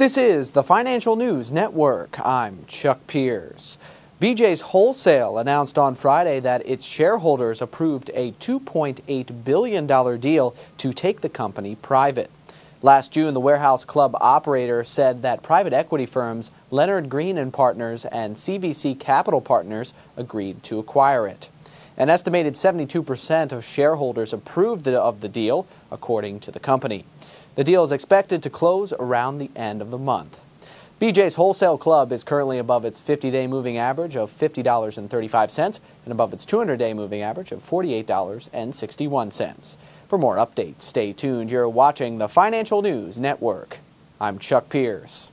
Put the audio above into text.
This is the Financial News Network. I'm Chuck Pierce. BJ's Wholesale announced on Friday that its shareholders approved a $2.8 billion deal to take the company private. Last June, the warehouse club operator said that private equity firms Leonard Green and Partners and CVC Capital Partners agreed to acquire it. An estimated 72% of shareholders approved of the deal, according to the company. The deal is expected to close around the end of the month. BJ's Wholesale Club is currently above its 50-day moving average of $50.35 and above its 200-day moving average of $48.61. For more updates, stay tuned. You're watching the Financial News Network. I'm Chuck Pierce.